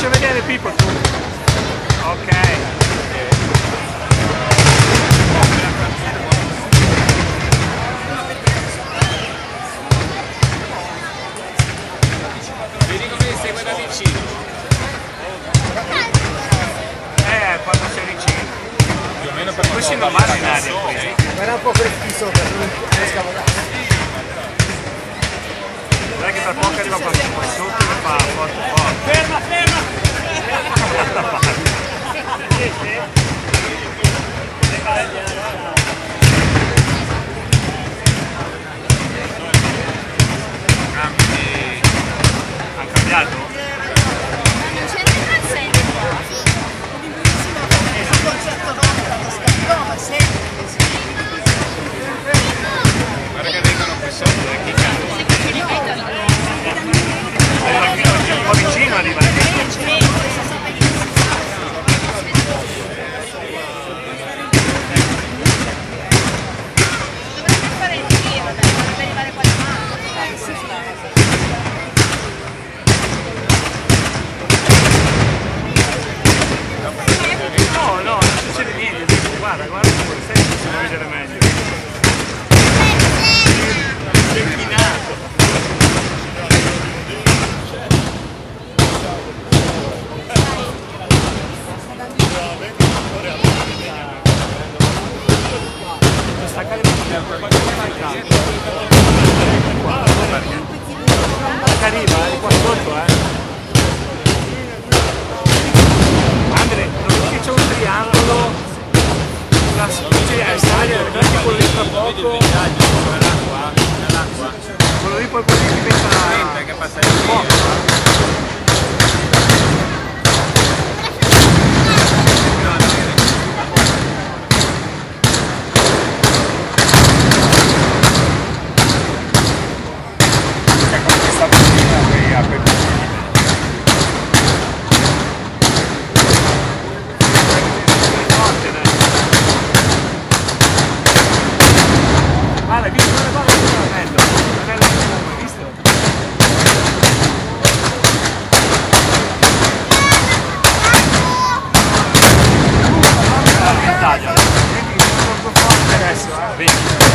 riesci a vedere Pippo. Tu? Ok. Questo è normale in aria Ma era un po' freschi sopra, non è scavolato Guarda che tra poco arriva qua sotto e fa forte forte. Ferma, ferma! Thank you. agora, agora. Eh?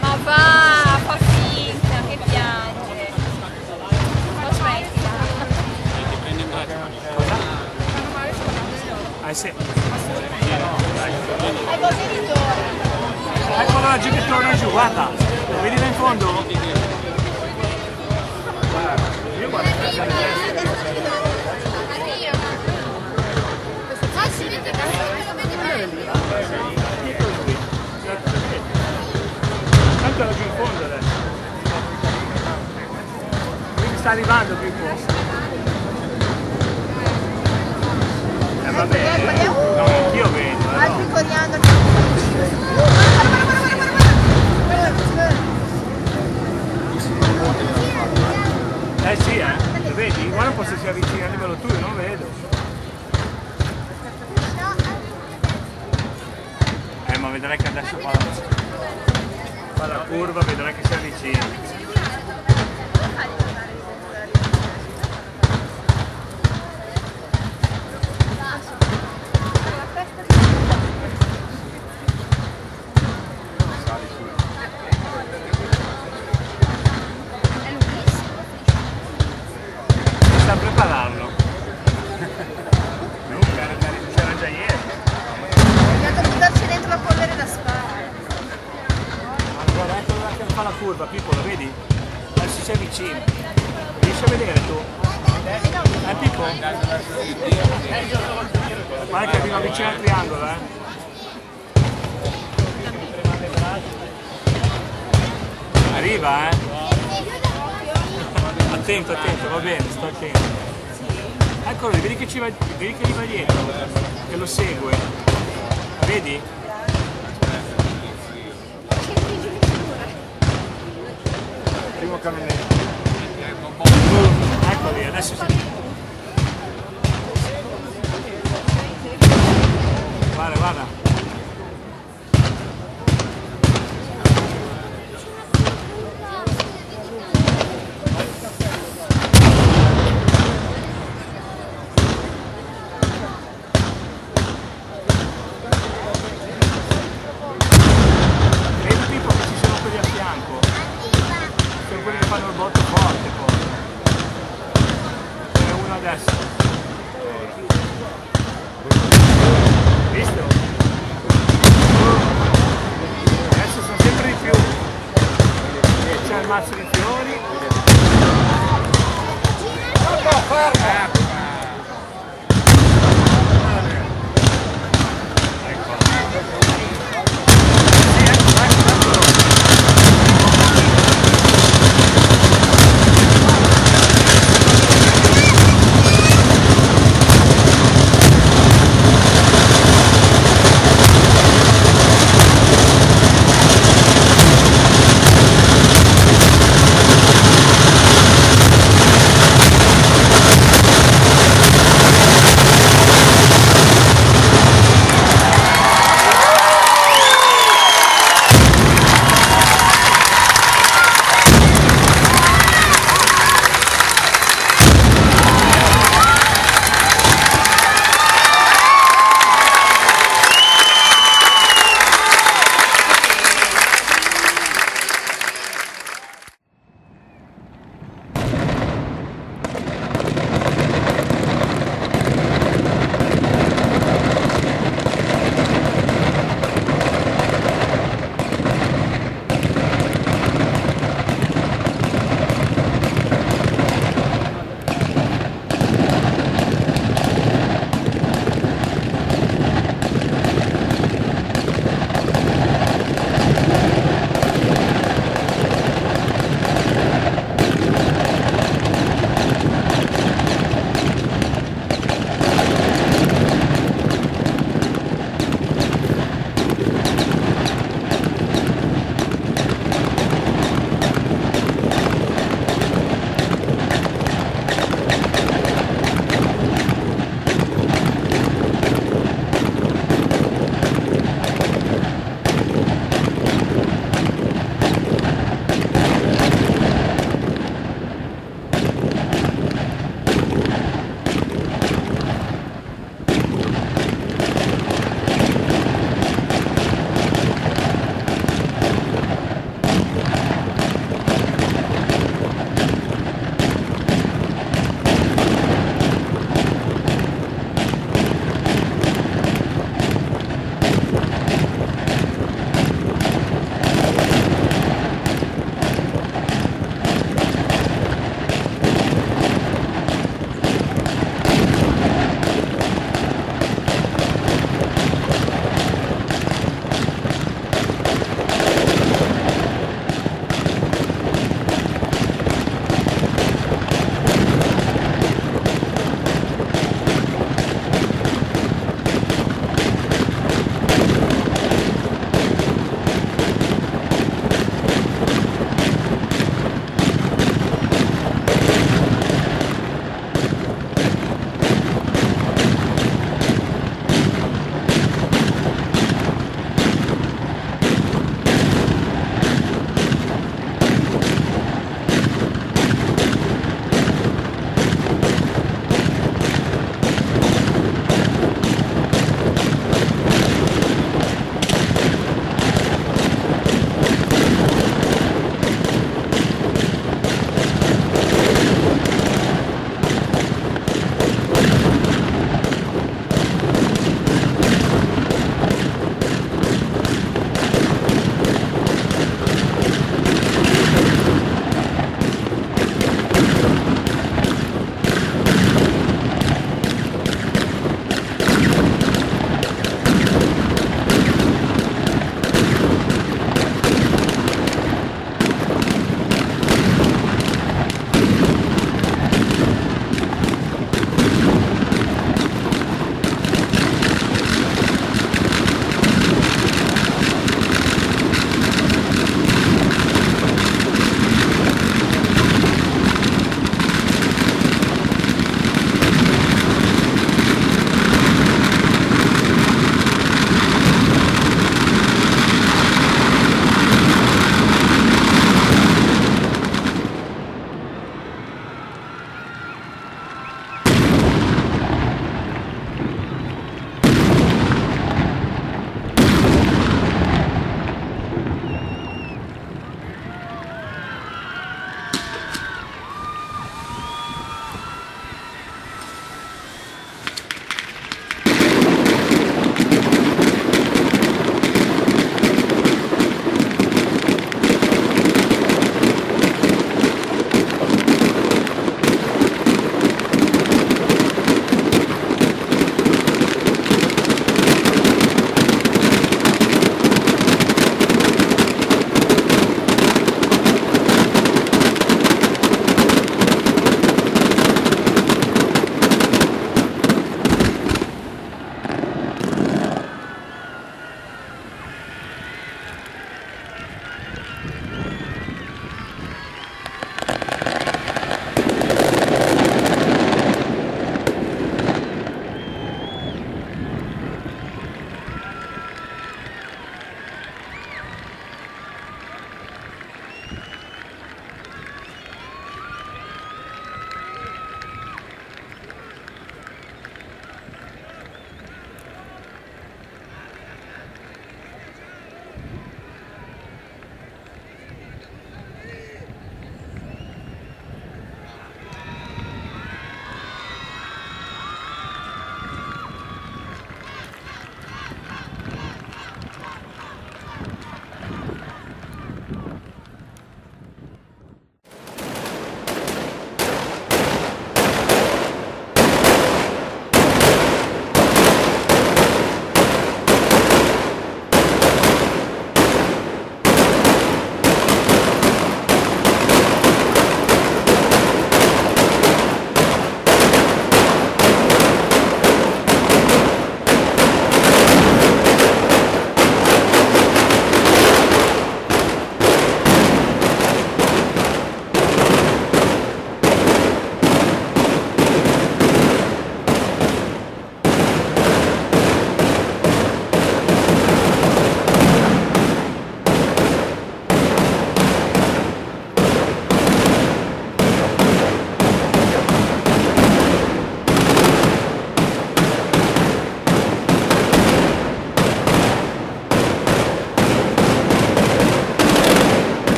Ma va, fa finta che piange. Aspetta. Ah eh sì. E così mi torna. Eccolo la giù che torna giù, guarda. Vedi là in fondo? Guarda, io guardo. Sta arrivando Pippo. Eh vabbè, è uno. no, anch'io vedo, eh, no. guarda, guarda. Eh sì, eh. Lo vedi? Guarda un po' se si avvicina, dimmelo tu, io non vedo. Eh ma vedrai che adesso fa la, fa la curva, vedrai che si avvicina. Sta a prepararlo. Luca, c'era già ieri. Dobbiamo buttarci dentro la polvere da spara. Ma guarda, ecco là che fa la curva, Pippo, lo vedi? Adesso si avvicina. Riesci a vedere tu? Eh Pippo? Guarda che arriva vicino al triangolo, eh. Arriva, eh? Attento, attento, va bene, sto attento. Eccolo vedi che, ci va, vedi che gli va dietro, che lo segue. Vedi? Classic